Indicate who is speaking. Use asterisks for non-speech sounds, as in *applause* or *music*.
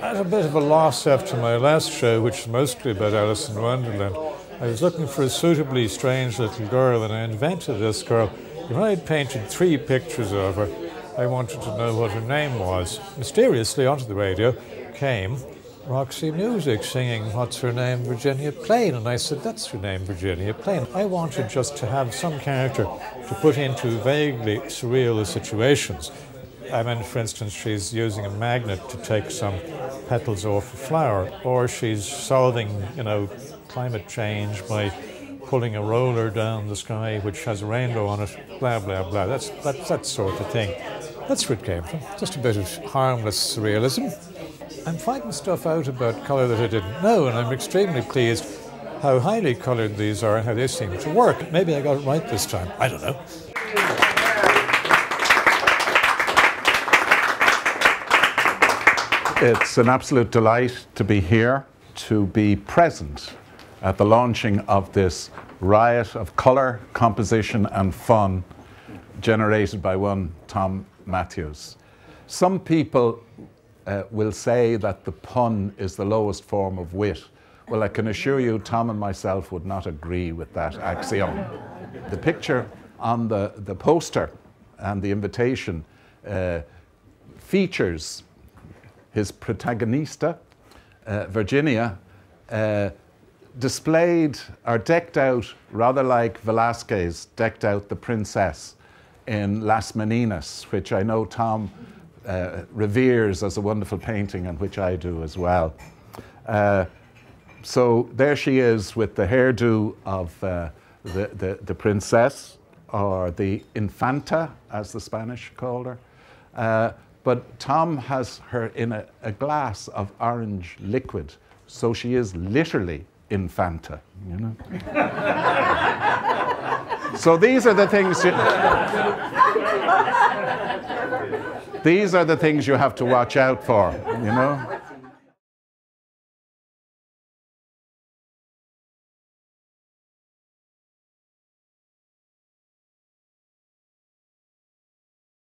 Speaker 1: Had a bit of a loss after my last show, which was mostly about Alice in Wonderland. I was looking for a suitably strange little girl, and I invented this girl. When I had painted three pictures of her, I wanted to know what her name was. Mysteriously, onto the radio came Roxy Music singing What's Her Name, Virginia Plain. And I said, That's her name, Virginia Plain. I wanted just to have some character to put into vaguely surreal situations. I mean, for instance, she's using a magnet to take some petals off a flower, or she's solving, you know, climate change by pulling a roller down the sky which has a rainbow on it, blah, blah, blah. That's, that's that sort of thing. That's where it came from. Just a bit of harmless surrealism. I'm finding stuff out about colour that I didn't know, and I'm extremely pleased how highly coloured these are and how they seem to work. Maybe I got it right this time. I don't know.
Speaker 2: It's an absolute delight to be here, to be present at the launching of this riot of colour, composition, and fun generated by one Tom Mathews. Some people uh, will say that the pun is the lowest form of wit. Well, I can assure you, Tom and myself would not agree with that axiom. The picture on the, the poster and the invitation uh, features his protagonista, uh, Virginia, uh, displayed or decked out rather like Velázquez decked out the princess in Las Meninas, which I know Tom uh, reveres as a wonderful painting and which I do as well. Uh, so there she is with the hairdo of uh, the, the, the, princess, or the infanta, as the Spanish called her. But Tom has her in a, a glass of orange liquid, so she is literally infanta, you know. *laughs* so these are the things. You, these are the things you have to watch out for, you know.